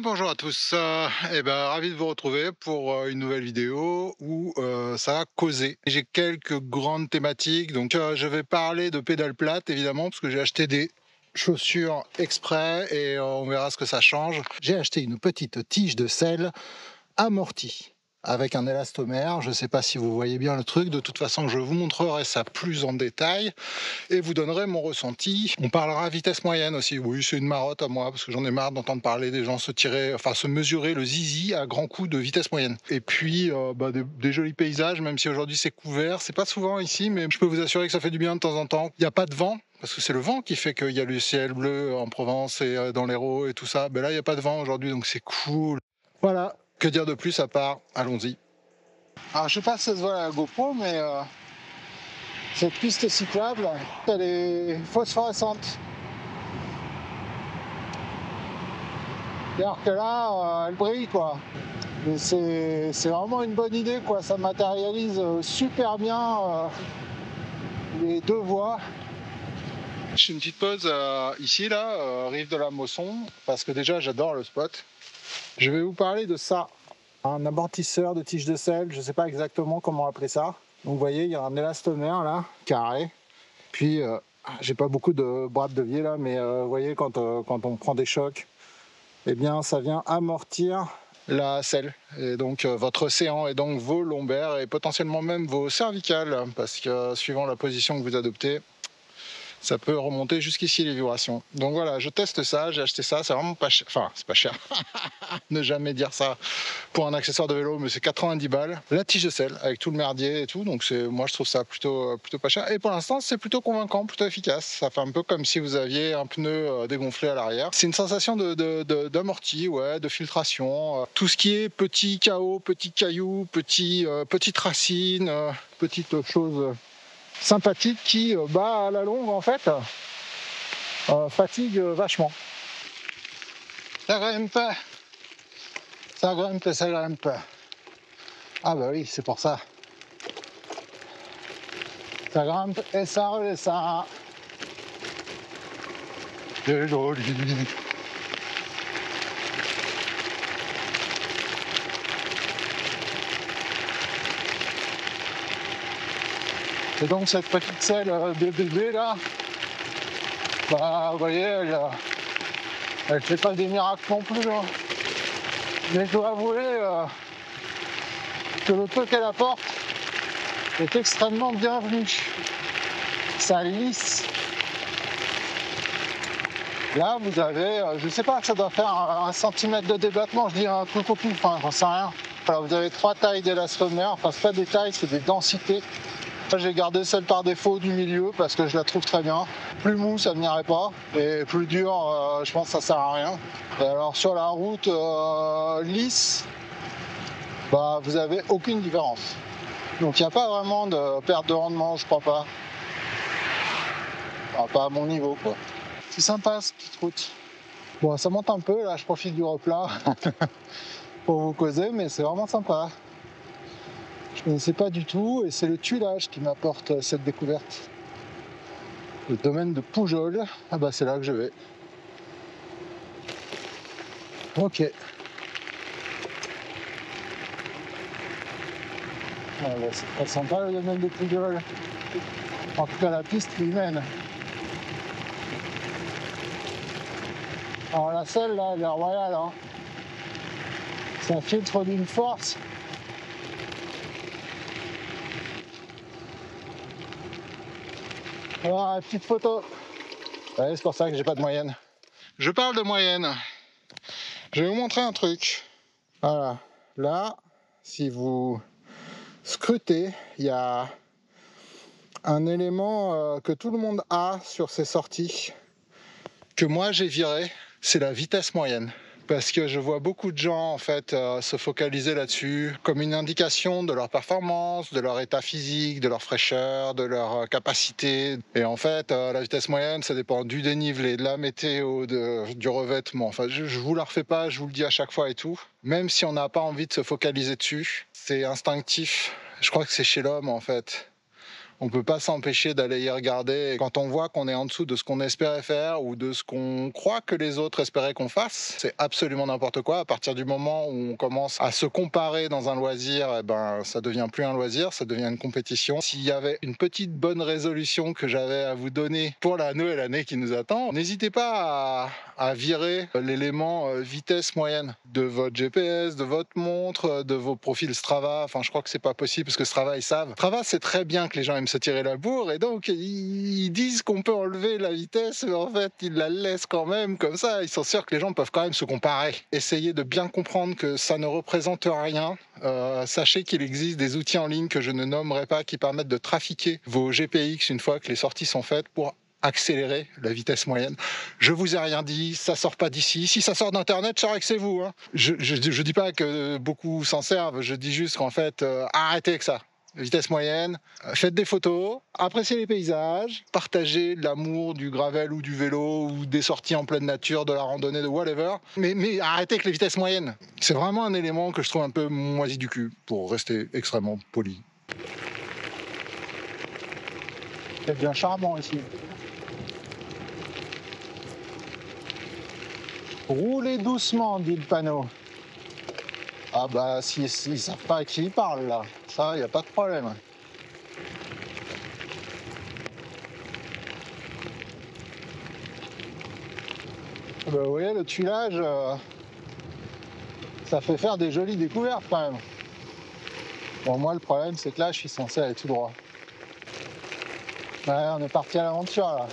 bonjour à tous. Euh, eh ben, ravi de vous retrouver pour euh, une nouvelle vidéo où euh, ça va causer. J'ai quelques grandes thématiques. Donc, je vais parler de pédales plates, évidemment, parce que j'ai acheté des chaussures exprès et on verra ce que ça change. J'ai acheté une petite tige de sel amortie avec un élastomère. Je ne sais pas si vous voyez bien le truc. De toute façon, je vous montrerai ça plus en détail et vous donnerai mon ressenti. On parlera vitesse moyenne aussi. Oui, c'est une marotte à moi parce que j'en ai marre d'entendre parler des gens se tirer, enfin se mesurer le zizi à grands coups de vitesse moyenne. Et puis euh, bah, des, jolis paysages, même si aujourd'hui c'est couvert. C'est pas souvent ici, mais je peux vous assurer que ça fait du bien de temps en temps. Il n'y a pas de vent, parce que c'est le vent qui fait qu'il y a le ciel bleu en Provence et euh, dans l'Hérault et tout ça. Ben là, il n'y a pas de vent aujourd'hui, donc c'est cool. Voilà, que dire de plus à part Allons-y. Alors je sais pas si ça se voit à la GoPro, mais euh, cette piste cyclable, elle est phosphorescente. C'est-à-dire que là, euh, elle brille quoi. c'est vraiment une bonne idée quoi. Ça matérialise euh, super bien les deux voies. Je fais une petite pause ici là, rive de la Mosson, parce que déjà j'adore le spot. Je vais vous parler de ça. Un amortisseur de tige de sel, je ne sais pas exactement comment appeler ça. Donc vous voyez, il y a un élastomère là, carré. Puis, euh, j'ai pas beaucoup de bras de levier là, mais euh, vous voyez, quand, euh, quand on prend des chocs, eh bien, ça vient amortir la selle. Et donc, votre océan et donc vos lombaires et potentiellement même vos cervicales, parce que suivant la position que vous adoptez, ça peut remonter jusqu'ici les vibrations. Donc voilà, je teste ça, j'ai acheté ça, c'est vraiment pas cher. Enfin, c'est pas cher. ne jamais dire ça pour un accessoire de vélo, mais c'est 90 balles. La tige de sel avec tout le merdier et tout, donc c'est, moi je trouve ça plutôt, plutôt pas cher. Et pour l'instant, c'est plutôt convaincant, plutôt efficace. Ça fait un peu comme si vous aviez un pneu euh, dégonflé à l'arrière. C'est une sensation de, d'amorti, ouais, de filtration. Euh, tout ce qui est petit chaos, petit caillou, petit, euh, petite racine, petite chose sympathique qui, euh, bat à la longue, en fait, euh, fatigue vachement. Ça grimpe, ça grimpe, ça grimpe. Ah bah oui, c'est pour ça. Ça grimpe et ça redescend. C'est joli. Et donc cette petite selle bébé là, bah vous voyez, elle, euh, elle fait pas des miracles non plus. Hein. Mais je dois avouer euh, que le peu qu'elle apporte est extrêmement bienvenu. Ça lisse. Là, vous avez, euh, je sais pas, ça doit faire un, centimètre de débattement, je dis un peu plus, enfin, j'en sais rien. Alors, vous avez trois tailles d'élastomère, enfin, pas des tailles, c'est des densités. J'ai gardé celle par défaut du milieu parce que je la trouve très bien. Plus mou, ça ne m'irait pas. Et plus dur, euh, je pense que ça sert à rien. Et alors sur la route euh, lisse, bah, vous avez aucune différence. Donc il n'y a pas vraiment de perte de rendement, je crois pas. pas à mon niveau quoi. C'est sympa cette petite route. Bon, ça monte un peu, là je profite du replat pour vous causer, mais c'est vraiment sympa. Je ne sais pas du tout et c'est le tuilage qui m'apporte cette découverte. Le domaine de Poujol, ah bah c'est là que je vais. Ok. Ah c'est pas sympa le domaine de Poujol. En tout cas la piste lui mène. Alors la selle là, elle est royale. Hein. C'est un filtre d'une force. Voilà, petite photo. c'est pour ça que j'ai pas de moyenne. Je parle de moyenne. Je vais vous montrer un truc. Voilà. Là, si vous scrutez, il y a un élément euh, que tout le monde a sur ses sorties, que moi j'ai viré, c'est la vitesse moyenne parce que je vois beaucoup de gens en fait euh, se focaliser là-dessus comme une indication de leur performance, de leur état physique, de leur fraîcheur, de leur euh, capacité. Et en fait, euh, la vitesse moyenne, ça dépend du dénivelé, de la météo, du revêtement. Enfin, je, je vous la refais pas, je vous le dis à chaque fois et tout. Même si on n'a pas envie de se focaliser dessus, c'est instinctif. Je crois que c'est chez l'homme en fait on peut pas s'empêcher d'aller y regarder. quand on voit qu'on est en dessous de ce qu'on espérait faire ou de ce qu'on croit que les autres espéraient qu'on fasse, c'est absolument n'importe quoi. À partir du moment où on commence à se comparer dans un loisir, eh ben, ça devient plus un loisir, ça devient une compétition. S'il y avait une petite bonne résolution que j'avais à vous donner pour la nouvelle année qui nous attend, n'hésitez pas à, virer l'élément euh, vitesse moyenne de votre GPS, de votre montre, de vos profils Strava. Enfin, je crois que c'est pas possible parce que Strava, ils savent. Strava, c'est très bien que les gens aiment se tirer la bourre et donc ils disent qu'on peut enlever la vitesse, mais en fait, ils la laissent quand même comme ça. Ils sont sûrs que les gens peuvent quand même se comparer. Essayez de bien comprendre que ça ne représente rien. Euh, sachez qu'il existe des outils en ligne que je ne nommerai pas qui permettent de trafiquer vos GPX une fois que les sorties sont faites pour accélérer la vitesse moyenne. Je vous ai rien dit, ça sort pas d'ici. Si ça sort d'internet, saurais que c'est vous. Hein. Je, je, dis pas que beaucoup s'en servent, je dis juste qu'en fait, euh, arrêtez avec ça vitesse moyenne, euh, faites des photos, appréciez les paysages, partagez l'amour du gravel ou du vélo ou des sorties en pleine nature, de la randonnée, de whatever. Mais, mais arrêtez avec les vitesses moyennes. C'est vraiment un élément que je trouve un peu moisi du cul, pour rester extrêmement poli. C'est bien charmant ici. Roulez doucement, dit le panneau. Ah bah, s'ils si, ne savent pas à qui ils parlent là, ça, n'y a pas de problème. Ah bah, vous voyez, le tuilage, euh, ça fait faire des jolies découvertes quand même. Bon, moi, le problème, c'est que là, je suis censé aller tout droit. Ouais, on est parti à l'aventure là.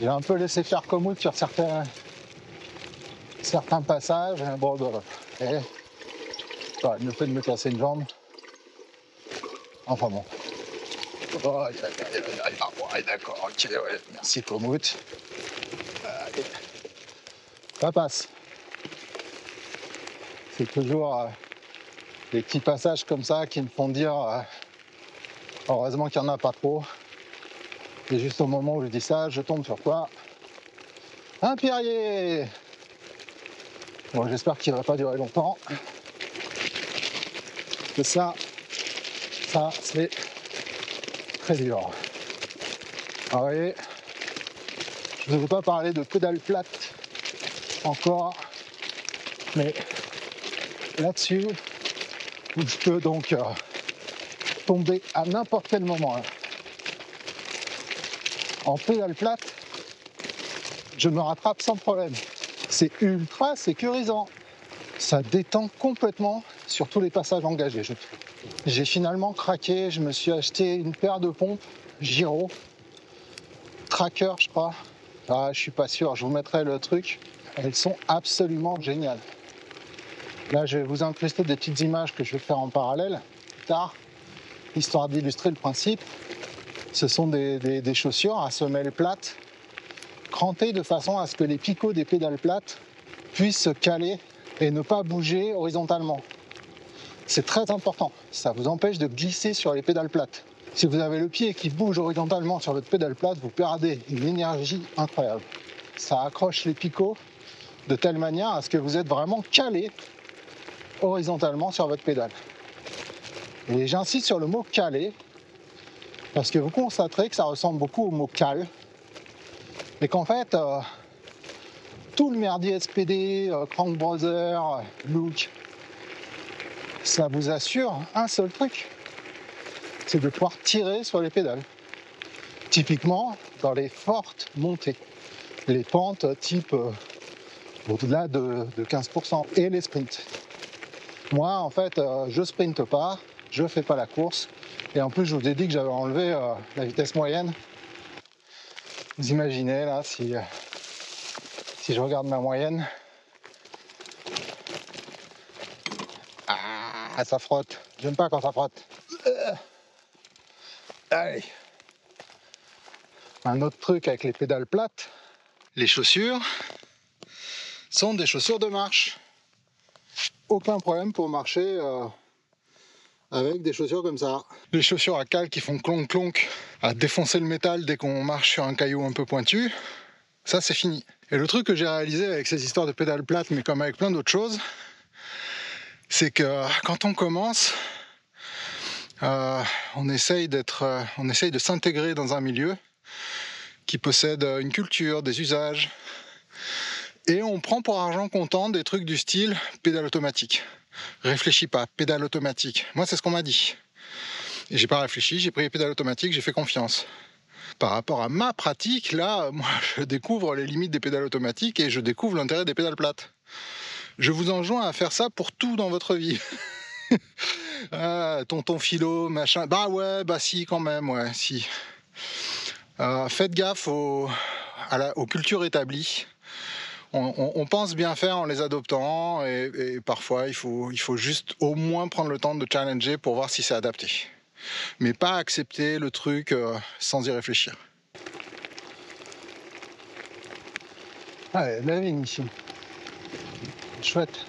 J'ai un peu laissé faire comme sur certains, certains passages. Bon, bah, eh, le fait de me casser une jambe. Enfin bon. Oh, d'accord, ok, ouais. Merci Komoot. Ça passe. C'est toujours euh, des petits passages comme ça qui me font dire euh, heureusement qu'il n'y en a pas trop. Et juste au moment où je dis ça, je tombe sur quoi? Un pierrier Bon, j'espère qu'il ne va pas durer longtemps. Que ça, ça, c'est très dur. Ah, vous voyez, je ne veux pas parler de pédale plate encore, mais là-dessus, je peux donc euh, tomber à n'importe quel moment. En pédale plate, je me rattrape sans problème c'est ultra sécurisant. Ça détend complètement sur tous les passages engagés. J'ai finalement craqué, je me suis acheté une paire de pompes Giro, Tracker je crois. Ah, je suis pas sûr, je vous mettrai le truc. Elles sont absolument géniales. Là, je vais vous incruster des petites images que je vais faire en parallèle tard, histoire d'illustrer le principe. Ce sont des, des chaussures à semelle plate de façon à ce que les picots des pédales plates puissent se caler et ne pas bouger horizontalement. C'est très important, ça vous empêche de glisser sur les pédales plates. Si vous avez le pied qui bouge horizontalement sur votre pédale plate, vous perdez une énergie incroyable. Ça accroche les picots de telle manière à ce que vous êtes vraiment calé horizontalement sur votre pédale. Et j'insiste sur le mot calé parce que vous constaterez que ça ressemble beaucoup au mot cal et qu'en fait, euh, tout le merdier SPD, euh, Crank Brother, Look, ça vous assure un seul truc, c'est de pouvoir tirer sur les pédales. Typiquement dans les fortes montées, les pentes type euh, au-delà de, 15% et les sprints. Moi, en fait, je sprinte pas, je fais pas la course, et en plus, je vous ai dit que j'avais enlevé la vitesse moyenne vous imaginez là, si, euh, si je regarde ma moyenne, ah, ça frotte. J'aime pas quand ça frotte. Euh. Allez. Un autre truc avec les pédales plates, les chaussures sont des chaussures de marche. Aucun problème pour marcher euh, avec des chaussures comme ça. Les chaussures à cale qui font clonk clonk à défoncer le métal dès qu'on marche sur un caillou un peu pointu, ça c'est fini. Et le truc que j'ai réalisé avec ces histoires de pédales plates, mais comme avec plein d'autres choses, c'est que quand on commence, Euh, on essaye euh, on essaye de s'intégrer dans un milieu qui possède une culture, des usages, et on prend pour argent comptant des trucs du style pédale automatique. Réfléchis pas, pédale automatique. Moi, c'est ce qu'on m'a dit. Et j'ai pas réfléchi, j'ai pris les pédales automatiques, j'ai fait confiance. Par rapport à ma pratique, là, moi, je découvre les limites des pédales automatiques et je découvre l'intérêt des pédales plates. Je vous enjoins à faire ça pour tout dans votre vie. ah, tonton philo, machin. Bah ouais, bah si, quand même, ouais, si. Euh, faites gaffe aux, cultures établies. On, pense bien faire en les adoptant et, parfois il faut, il faut juste au moins prendre le temps de challenger pour voir si c'est adapté. Mais pas accepter le truc euh, sans y réfléchir. Ah, la vigne ici. Chouette.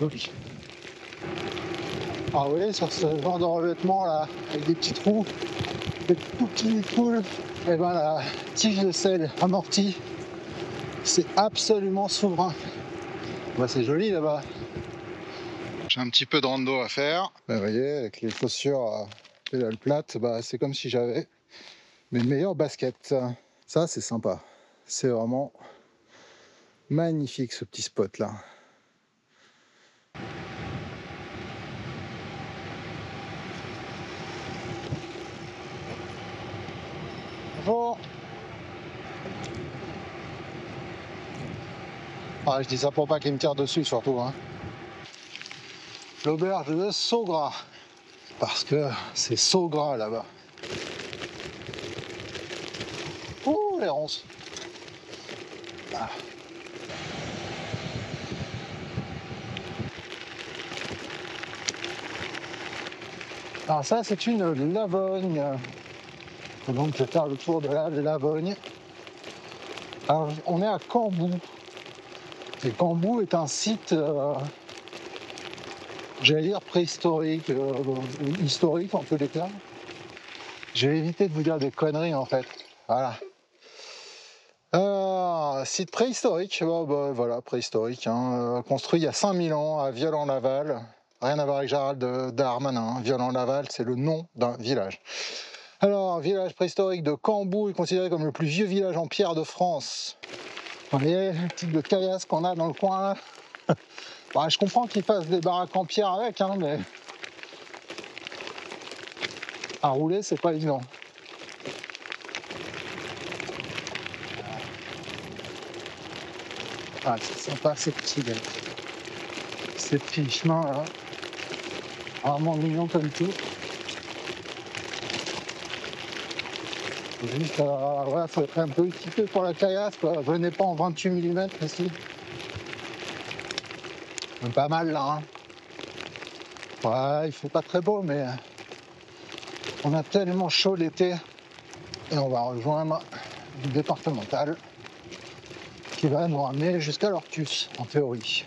Joli. Ah oui, sur ce genre de revêtement là, avec des petits trous, des tout petits poules, et ben la tige de sel amortie, c'est absolument souverain. Bah, c'est joli là-bas. J'ai un petit peu de rando à faire. Bah, vous voyez, avec les chaussures à pédale plate, bah, c'est comme si j'avais mes meilleures baskets. Ça, c'est sympa. C'est vraiment magnifique ce petit spot là. Bonjour. Ah, je dis ça pour pas qu'il me tire dessus surtout. Hein. L'auberge de Saugras. Parce que c'est Saugras là-bas. Oh, les ronces. Ah. Alors ça, c'est une lavogne. Donc je vais faire le tour de la lavogne. Alors on est à Cambou. Et Cambou est un site, euh, j'allais dire préhistorique, euh, historique en les cas. Je vais éviter de vous dire des conneries en fait. Voilà. Euh, site préhistorique, bah, voilà, préhistorique, hein. construit il y a 5000 ans à Violent-Laval. Rien à voir avec Gérald Darmanin. Violent-Laval, c'est le nom d'un village. Alors, village préhistorique de Cambou est considéré comme le plus vieux village en pierre de France. Vous voyez le type de caillasse qu'on a dans le coin là bah, Je comprends qu'ils fassent des baraques en pierre avec, hein, mais à rouler, c'est pas évident. Ah, c'est sympa ces petits, ces petits chemins là. Vraiment mignon comme tout. Juste, euh, faut être un peu équipé pour la caillasse, quoi. Venez pas en 28 mm ici. Pas mal là, hein. Ouais, il fait pas très beau, mais euh, on a tellement chaud l'été et on va rejoindre du départemental qui va nous ramener jusqu'à l'Ortus, en théorie.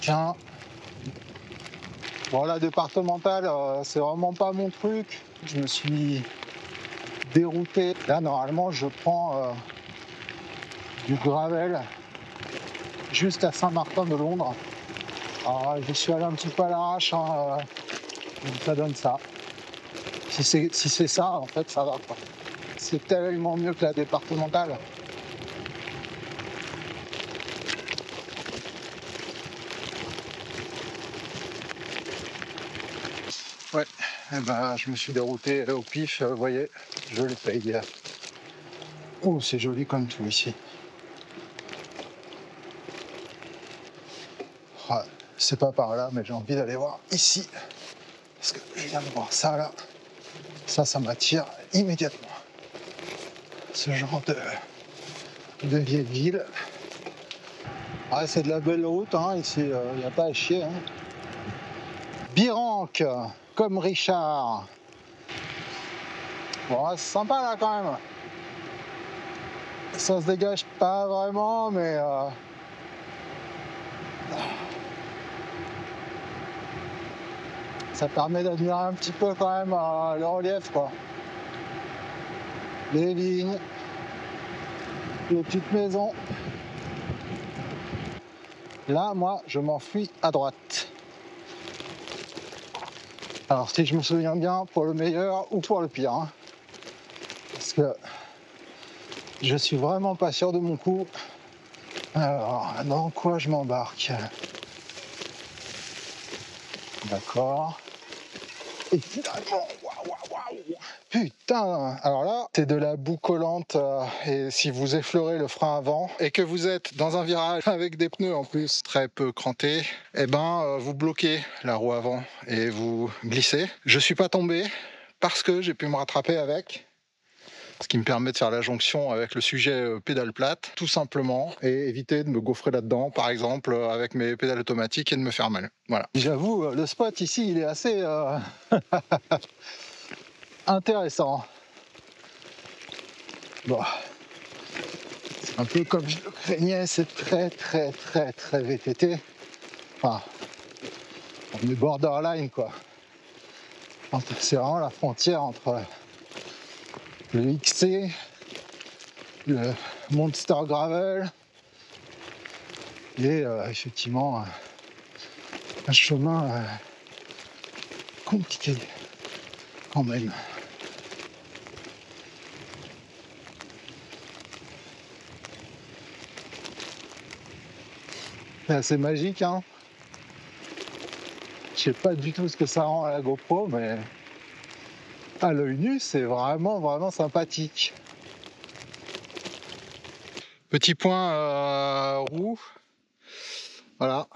Tiens, bon la euh, c'est vraiment pas mon truc. Je me suis dérouté. Là, normalement, je prends euh, du gravel juste à Saint-Martin de Londres. Alors, je suis allé un petit peu à l'arrache, hein, euh, ça donne ça. Si c'est si ça, en fait, ça va. C'est tellement mieux que la départementale. Ouais, eh ben, je me suis dérouté au pif, vous voyez je le paye. Oh, c'est joli comme tout ici. Ah, c'est pas par là, mais j'ai envie d'aller voir ici. Parce que je viens de voir ça là. Ça, ça m'attire immédiatement. Ce genre de, de vieille ville. Ah, c'est de la belle route, hein, ici, il euh, n'y a pas à chier. Hein. Biranque, comme Richard. Bon, c'est sympa là quand même. Ça se dégage pas vraiment, mais. Euh, ça permet d'admirer un petit peu quand même euh, le relief quoi. Les lignes, les petites maisons. Là, moi, je m'enfuis à droite. Alors si je me souviens bien, pour le meilleur ou pour le pire. hein. Parce que je suis vraiment pas sûr de mon coup. Alors, dans quoi je m'embarque? D'accord. Et finalement, waouh, waouh, waouh Putain Alors là, c'est de la boue collante euh, et si vous effleurez le frein avant et que vous êtes dans un virage avec des pneus en plus très peu crantés, eh ben euh, vous bloquez la roue avant et vous glissez. Je suis pas tombé parce que j'ai pu me rattraper avec ce qui me permet de faire la jonction avec le sujet euh, pédale plate, tout simplement, et éviter de me gaufrer là-dedans, par exemple, euh, avec mes pédales automatiques et de me faire mal. Voilà. J'avoue, euh, le spot ici, il est assez intéressant. Bon. C'est un peu comme je le craignais, c'est très très très très VTT. Enfin, on est borderline quoi. C'est vraiment la frontière entre le XC, le Monster Gravel et euh, effectivement euh, un chemin euh, compliqué quand même. C'est assez magique, hein. Je sais pas du tout ce que ça rend à la GoPro, mais à l'œil nu, c'est vraiment, vraiment sympathique. Petit point euh, roue. Voilà.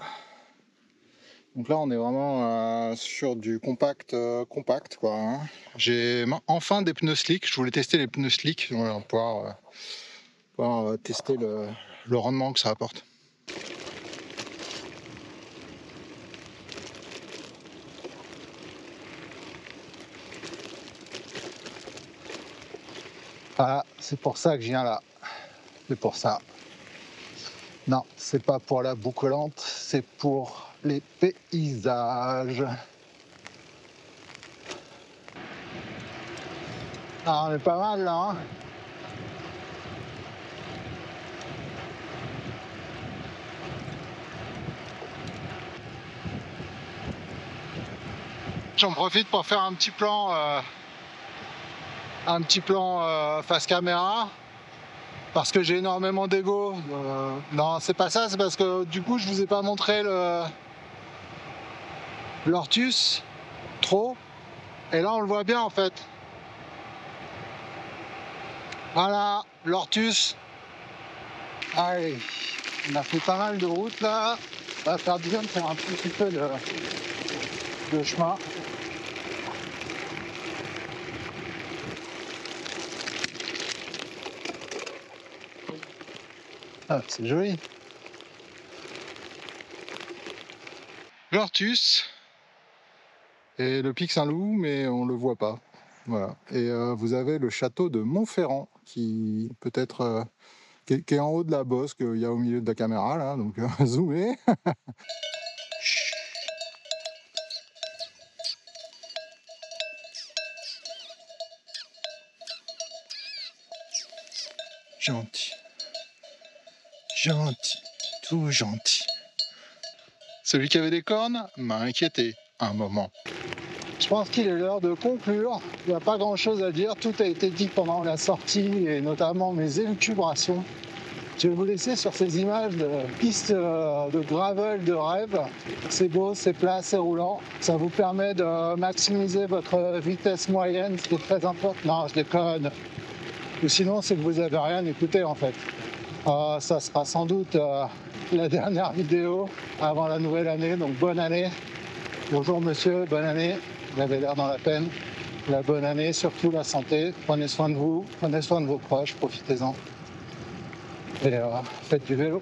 Donc là, on est vraiment euh, sur du compact, euh, compact quoi. hein. J'ai enfin des pneus slick. Je voulais tester les pneus slick, pour pouvoir, pouvoir, tester le rendement que ça apporte. Voilà, c'est pour ça que je viens là. C'est pour ça. Non, c'est pas pour la bouclante, c'est pour les paysages. Ah, on est pas mal là. hein. J'en profite pour faire un petit plan, euh, un petit plan euh, face caméra parce que j'ai énormément d'ego. Euh, non, c'est pas ça, c'est parce que du coup, je vous ai pas montré le l'ortus trop. Et là, on le voit bien en fait. Voilà, l'ortus. Allez, on a fait pas mal de route là. On va faire bien de faire un petit peu de chemin. Ah, c'est joli. L'Ortus et le Pic Saint-Loup, mais on le voit pas. Voilà. Et euh, vous avez le château de Montferrand qui peut être euh, qui, est, en haut de la bosse qu'il y a au milieu de la caméra là, donc euh, zoomé. gentil, gentil, tout gentil. Celui qui avait des cornes m'a inquiété un moment. Je pense qu'il est l'heure de conclure. Il n'y a pas grand chose à dire. Tout a été dit pendant la sortie et notamment mes élucubrations. Je vais vous laisser sur ces images de pistes euh, de gravel de rêve. C'est beau, c'est plat, c'est roulant. Ça vous permet de maximiser votre vitesse moyenne, ce qui est très important. Non, je déconne. Ou sinon, c'est que vous n'avez rien écouté en fait. Euh, ça sera sans doute euh, la dernière vidéo avant la nouvelle année, donc bonne année. Bonjour monsieur, bonne année. Vous avez l'air dans la peine. La bonne année, surtout la santé. Prenez soin de vous, prenez soin de vos proches, profitez-en. Et euh, faites du vélo.